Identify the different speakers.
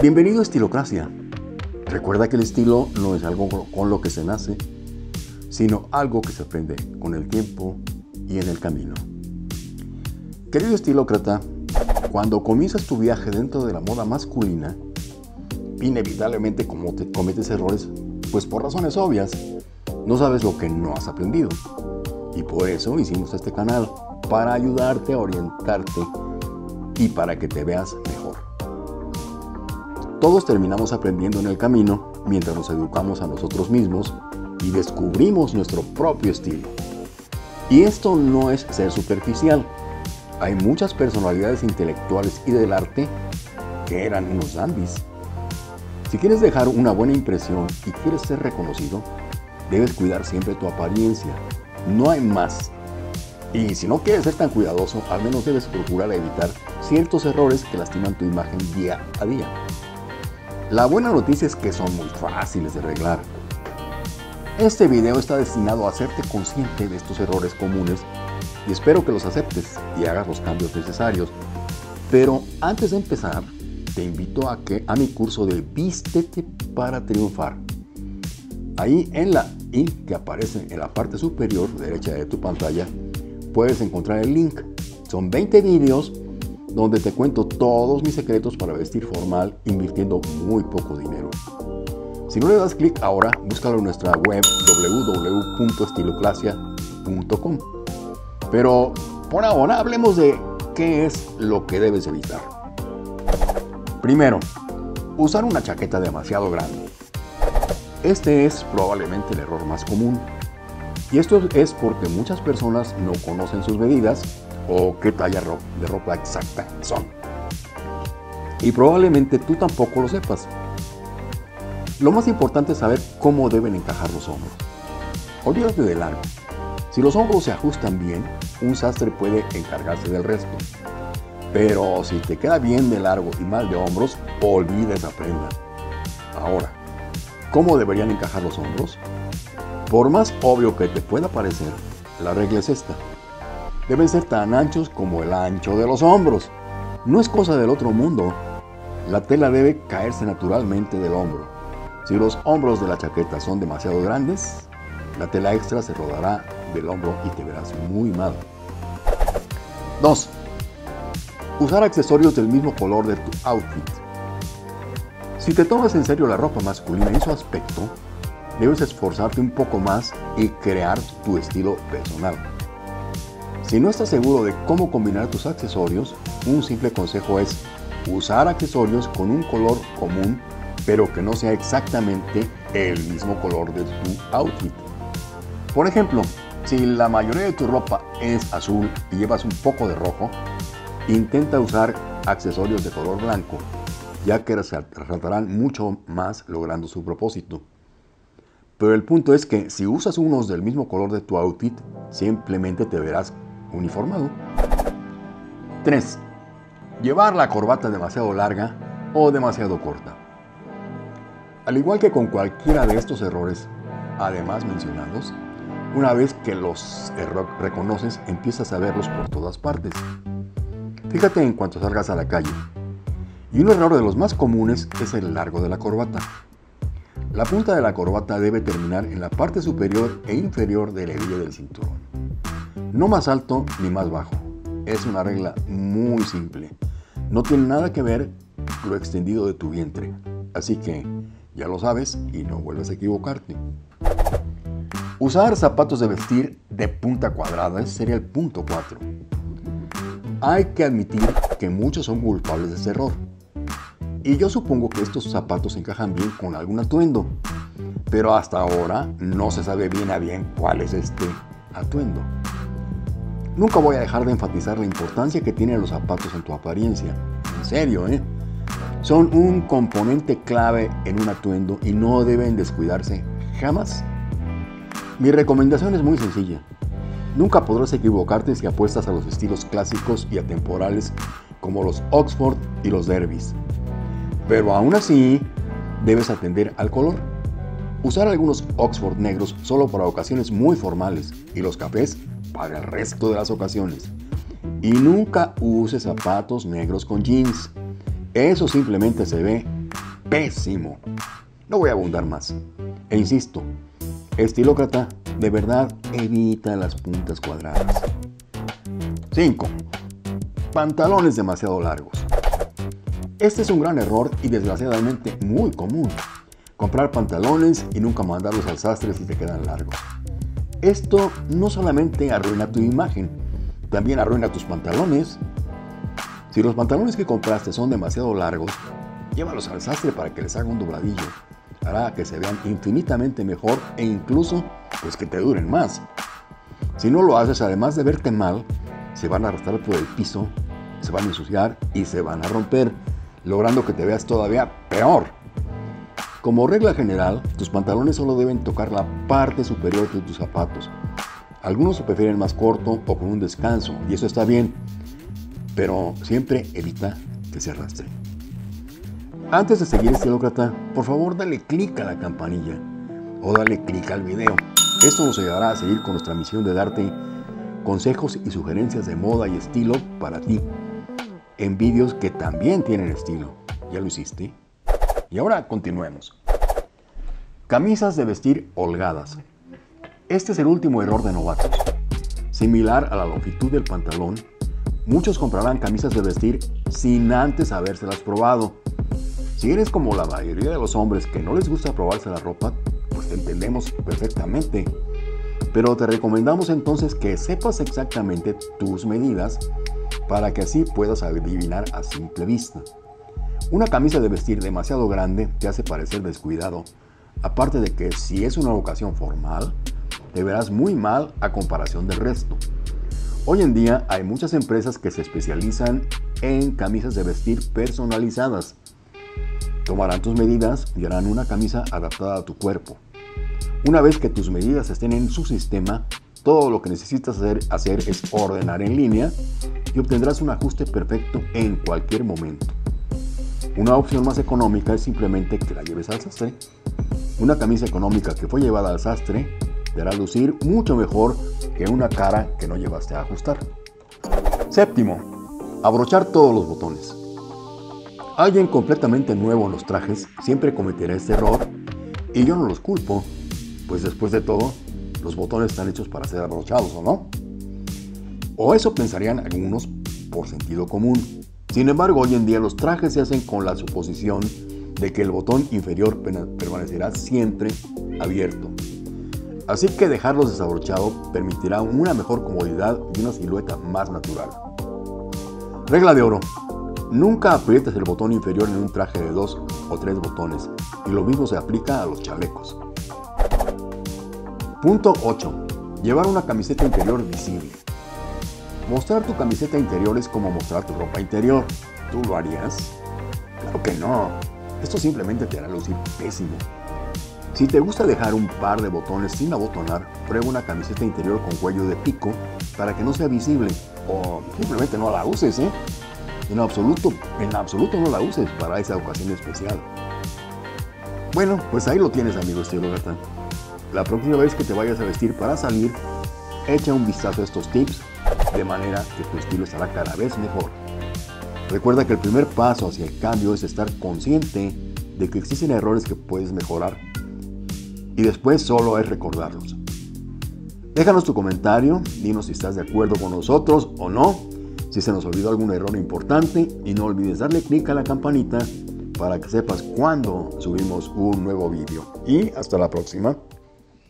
Speaker 1: Bienvenido a Estilocracia. Recuerda que el estilo no es algo con lo que se nace, sino algo que se aprende con el tiempo y en el camino. Querido estilócrata, cuando comienzas tu viaje dentro de la moda masculina, inevitablemente cometes errores, pues por razones obvias, no sabes lo que no has aprendido. Y por eso hicimos este canal, para ayudarte a orientarte y para que te veas mejor. Todos terminamos aprendiendo en el camino mientras nos educamos a nosotros mismos y descubrimos nuestro propio estilo. Y esto no es ser superficial. Hay muchas personalidades intelectuales y del arte que eran unos zombies. Si quieres dejar una buena impresión y quieres ser reconocido, debes cuidar siempre tu apariencia. No hay más. Y si no quieres ser tan cuidadoso, al menos debes procurar evitar ciertos errores que lastiman tu imagen día a día. La buena noticia es que son muy fáciles de arreglar. Este video está destinado a hacerte consciente de estos errores comunes y espero que los aceptes y hagas los cambios necesarios. Pero antes de empezar, te invito a que a mi curso de Vístete para triunfar. Ahí en la I que aparece en la parte superior derecha de tu pantalla, puedes encontrar el link. Son 20 vídeos donde te cuento todos mis secretos para vestir formal invirtiendo muy poco dinero. Si no le das clic ahora, búscalo en nuestra web www.estiloclasia.com. Pero por ahora hablemos de qué es lo que debes evitar. Primero, usar una chaqueta demasiado grande. Este es probablemente el error más común. Y esto es porque muchas personas no conocen sus medidas o qué talla de ropa exacta son. Y probablemente tú tampoco lo sepas. Lo más importante es saber cómo deben encajar los hombros. Olvídate de largo. Si los hombros se ajustan bien, un sastre puede encargarse del resto. Pero si te queda bien de largo y mal de hombros, olvida esa prenda. Ahora, ¿cómo deberían encajar los hombros? Por más obvio que te pueda parecer, la regla es esta deben ser tan anchos como el ancho de los hombros. No es cosa del otro mundo. La tela debe caerse naturalmente del hombro. Si los hombros de la chaqueta son demasiado grandes, la tela extra se rodará del hombro y te verás muy mal. 2. Usar accesorios del mismo color de tu outfit. Si te tomas en serio la ropa masculina y su aspecto, debes esforzarte un poco más y crear tu estilo personal. Si no estás seguro de cómo combinar tus accesorios, un simple consejo es usar accesorios con un color común, pero que no sea exactamente el mismo color de tu outfit. Por ejemplo, si la mayoría de tu ropa es azul y llevas un poco de rojo, intenta usar accesorios de color blanco, ya que resaltarán mucho más logrando su propósito. Pero el punto es que si usas unos del mismo color de tu outfit, simplemente te verás uniformado. 3. Llevar la corbata demasiado larga o demasiado corta. Al igual que con cualquiera de estos errores, además mencionados, una vez que los reconoces, empiezas a verlos por todas partes. Fíjate en cuanto salgas a la calle. Y un error de los más comunes es el largo de la corbata. La punta de la corbata debe terminar en la parte superior e inferior de la hebilla del cinturón. No más alto ni más bajo. Es una regla muy simple. No tiene nada que ver lo extendido de tu vientre. Así que ya lo sabes y no vuelves a equivocarte. Usar zapatos de vestir de punta cuadrada sería el punto 4. Hay que admitir que muchos son culpables de ese error. Y yo supongo que estos zapatos encajan bien con algún atuendo. Pero hasta ahora no se sabe bien a bien cuál es este atuendo. Nunca voy a dejar de enfatizar la importancia que tienen los zapatos en tu apariencia. En serio, ¿eh? Son un componente clave en un atuendo y no deben descuidarse jamás. Mi recomendación es muy sencilla. Nunca podrás equivocarte si apuestas a los estilos clásicos y atemporales como los Oxford y los Derbys. Pero aún así, debes atender al color. Usar algunos Oxford negros solo para ocasiones muy formales y los cafés para el resto de las ocasiones. Y nunca use zapatos negros con jeans. Eso simplemente se ve pésimo. No voy a abundar más. E insisto, estilócrata, de verdad evita las puntas cuadradas. 5. Pantalones demasiado largos. Este es un gran error y desgraciadamente muy común. Comprar pantalones y nunca mandarlos al sastre si te quedan largos. Esto no solamente arruina tu imagen, también arruina tus pantalones. Si los pantalones que compraste son demasiado largos, llévalos al sastre para que les haga un dobladillo. Hará que se vean infinitamente mejor e incluso pues que te duren más. Si no lo haces, además de verte mal, se van a arrastrar por el piso, se van a ensuciar y se van a romper, logrando que te veas todavía peor. Como regla general, tus pantalones solo deben tocar la parte superior de tus zapatos. Algunos se prefieren más corto o con un descanso, y eso está bien, pero siempre evita que se arrastre. Antes de seguir estilócrata, por favor dale clic a la campanilla o dale clic al video. Esto nos ayudará a seguir con nuestra misión de darte consejos y sugerencias de moda y estilo para ti en vídeos que también tienen estilo. ¿Ya lo hiciste? Y ahora continuemos. Camisas de vestir holgadas. Este es el último error de novatos. Similar a la longitud del pantalón, muchos comprarán camisas de vestir sin antes habérselas probado. Si eres como la mayoría de los hombres que no les gusta probarse la ropa, pues te entendemos perfectamente. Pero te recomendamos entonces que sepas exactamente tus medidas para que así puedas adivinar a simple vista. Una camisa de vestir demasiado grande te hace parecer descuidado Aparte de que si es una ocasión formal, te verás muy mal a comparación del resto. Hoy en día hay muchas empresas que se especializan en camisas de vestir personalizadas. Tomarán tus medidas y harán una camisa adaptada a tu cuerpo. Una vez que tus medidas estén en su sistema, todo lo que necesitas hacer, hacer es ordenar en línea y obtendrás un ajuste perfecto en cualquier momento. Una opción más económica es simplemente que la lleves al sastre una camisa económica que fue llevada al sastre te hará lucir mucho mejor que una cara que no llevaste a ajustar. Séptimo, abrochar todos los botones. Alguien completamente nuevo en los trajes siempre cometerá este error y yo no los culpo, pues después de todo, los botones están hechos para ser abrochados, ¿o no? O eso pensarían algunos por sentido común. Sin embargo, hoy en día los trajes se hacen con la suposición de que el botón inferior permanecerá siempre abierto. Así que dejarlos desabrochados permitirá una mejor comodidad y una silueta más natural. Regla de oro. Nunca aprietes el botón inferior en un traje de dos o tres botones y lo mismo se aplica a los chalecos. Punto 8. Llevar una camiseta interior visible. Mostrar tu camiseta interior es como mostrar tu ropa interior. ¿Tú lo harías? Claro que no. Esto simplemente te hará lucir pésimo. Si te gusta dejar un par de botones sin abotonar, prueba una camiseta interior con cuello de pico para que no sea visible o simplemente no la uses, ¿eh? En absoluto, en absoluto no la uses para esa ocasión especial. Bueno, pues ahí lo tienes, amigo estilócrata. La próxima vez que te vayas a vestir para salir, echa un vistazo a estos tips de manera que tu estilo estará cada vez mejor. Recuerda que el primer paso hacia el cambio es estar consciente de que existen errores que puedes mejorar y después solo es recordarlos. Déjanos tu comentario, dinos si estás de acuerdo con nosotros o no, si se nos olvidó algún error importante y no olvides darle clic a la campanita para que sepas cuando subimos un nuevo vídeo. Y hasta la próxima.